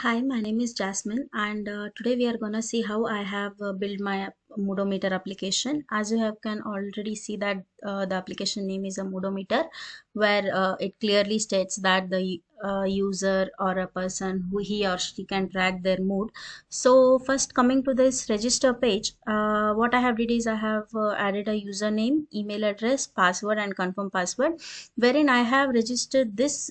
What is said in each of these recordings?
Hi, my name is Jasmine, and uh, today we are gonna see how I have uh, built my Moodometer application. As you have can already see that uh, the application name is a Moodometer, where uh, it clearly states that the uh, user or a person who he or she can track their mood. So first coming to this register page, uh, what I have did is I have uh, added a username, email address, password, and confirm password, wherein I have registered this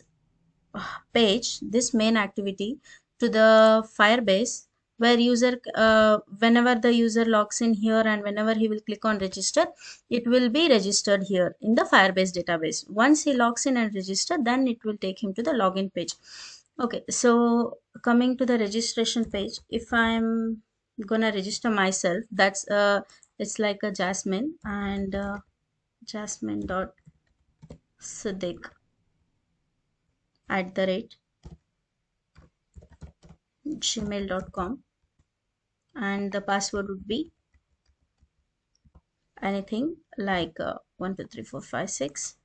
page, this main activity to the Firebase where user uh, whenever the user logs in here and whenever he will click on register it will be registered here in the Firebase database. Once he logs in and register then it will take him to the login page. Okay, so coming to the registration page, if I'm gonna register myself, that's uh it's like a Jasmine and uh, Jasmine dot at the rate gmail.com and the password would be anything like uh, 123456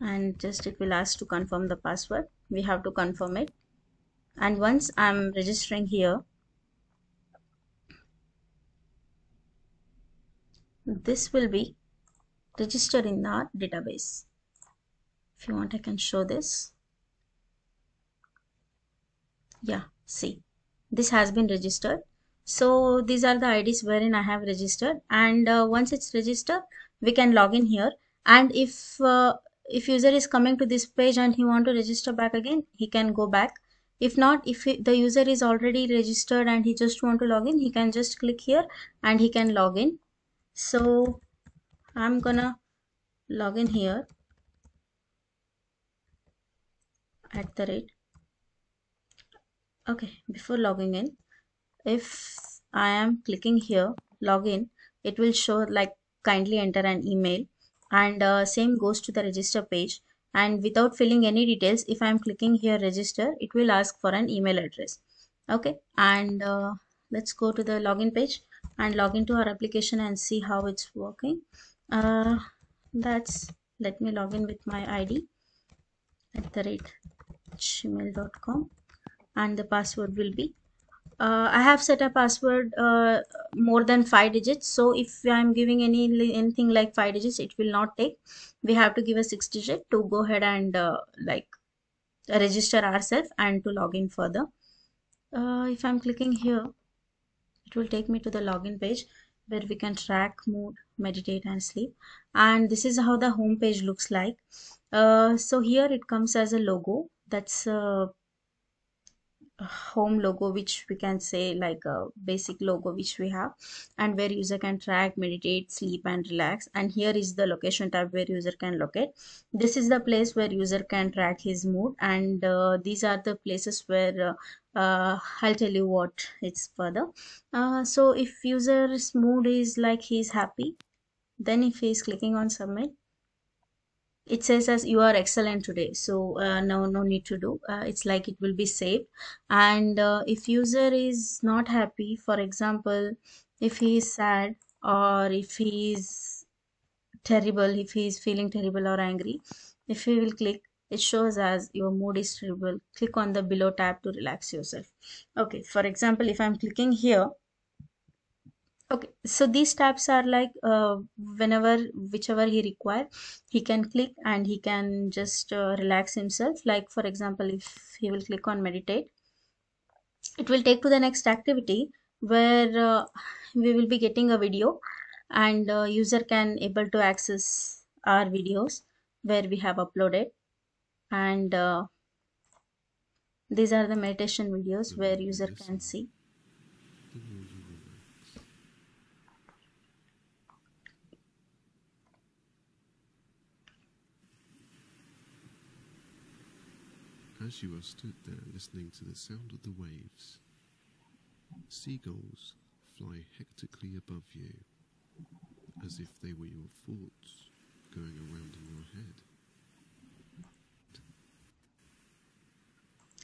and just it will ask to confirm the password. We have to confirm it. And once i'm registering here this will be registered in our database. If you want i can show this yeah see this has been registered. So these are the ids wherein i have registered. And uh, once it's registered we can log in here. And if uh, if user is coming to this page and he want to register back again he can go back. If not if he, the user is already registered and he just want to log in he can just click here and he can log in. So i'm gonna log in here at the rate okay before logging in if i am clicking here login it will show like kindly enter an email. And uh, same goes to the register page. And without filling any details if i'm clicking here register it will ask for an email address. Okay and uh, let's go to the login page and log into our application and see how it's working. Uh, that's let me log in with my id at the rate gmail.com and the password will be. Uh, I have set a password uh, more than five digits. So if I'm giving any anything like five digits it will not take. We have to give a six digit to go ahead and uh, like register ourselves and to log in further. Uh, if I'm clicking here it will take me to the login page where we can track mood meditate and sleep. And this is how the home page looks like. Uh, so here it comes as a logo. That's uh, home logo which we can say like a basic logo which we have and where user can track meditate sleep and relax. And here is the location tab where user can locate. This is the place where user can track his mood and uh, these are the places where uh, uh, i'll tell you what it's further. Uh, so if user's mood is like he's happy then if he's clicking on submit it says as you are excellent today. So uh, no no need to do. Uh, it's like it will be saved. And uh, if user is not happy for example if he is sad or if he is terrible if he is feeling terrible or angry if he will click it shows as your mood is terrible click on the below tab to relax yourself. Okay for example if i'm clicking here okay so these tabs are like uh, whenever whichever he require he can click and he can just uh, relax himself. Like for example if he will click on meditate it will take to the next activity where uh, we will be getting a video and uh, user can able to access our videos where we have uploaded. And uh, these are the meditation videos where user can see the more you relax. As you are stood there listening to the sound of the waves, seagulls fly hectically above you, as if they were your thoughts going around in your head.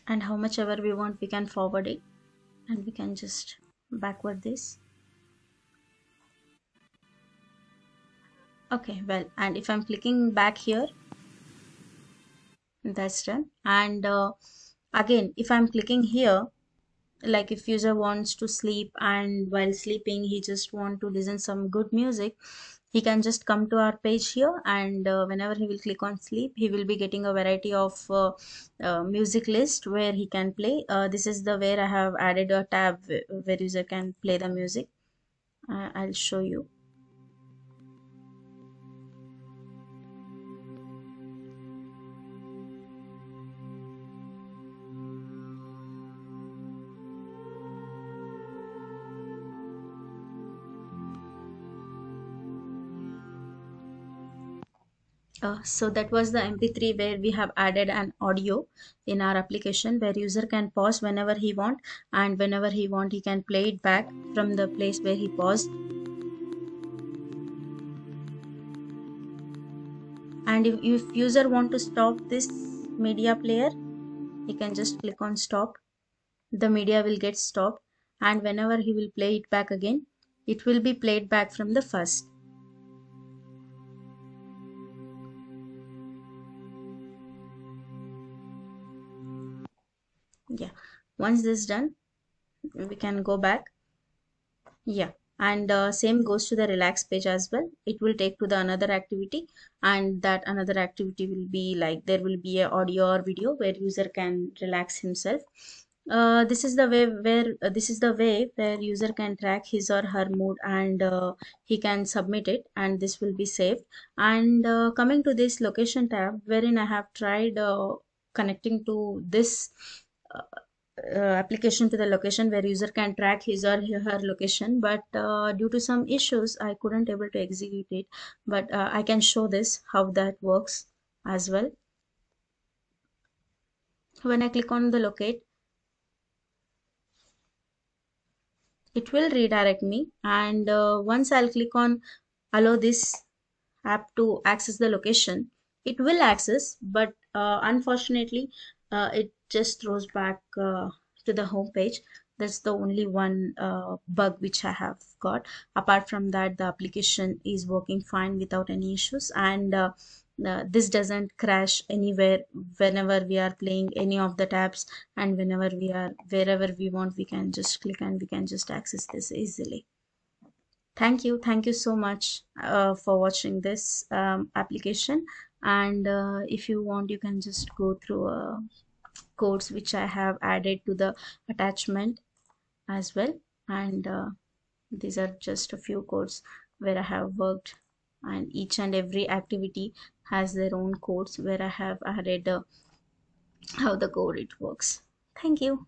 and how much ever we want we can forward it and we can just backward this okay well and if i'm clicking back here that's done and uh, again if i'm clicking here like if user wants to sleep and while sleeping he just want to listen some good music he can just come to our page here and uh, whenever he will click on sleep he will be getting a variety of uh, uh, music list where he can play. Uh, this is the where i have added a tab where user can play the music. Uh, i'll show you Uh, so that was the mp3 where we have added an audio in our application where user can pause whenever he want and whenever he want he can play it back from the place where he paused. And if, if user want to stop this media player he can just click on stop. The media will get stopped and whenever he will play it back again it will be played back from the first yeah. Once this is done we can go back. Yeah. And uh, same goes to the relax page as well. It will take to the another activity and that another activity will be like there will be a audio or video where user can relax himself. Uh, this is the way where uh, this is the way where user can track his or her mood and uh, he can submit it and this will be saved. And uh, coming to this location tab wherein i have tried uh, connecting to this application to the location where user can track his or her location but uh, due to some issues i couldn't able to execute it. But uh, i can show this how that works as well. When i click on the locate it will redirect me. And uh, once i'll click on allow this app to access the location it will access but uh, unfortunately uh, it just throws back uh, to the home page. That's the only one uh, bug which i have got. Apart from that the application is working fine without any issues. And uh, uh, this doesn't crash anywhere whenever we are playing any of the tabs. And whenever we are wherever we want we can just click and we can just access this easily. Thank you. Thank you so much uh, for watching this um, application. And uh, if you want you can just go through uh, codes which I have added to the attachment as well and uh, these are just a few codes where I have worked and each and every activity has their own codes where I have added uh, how the code it works. Thank you.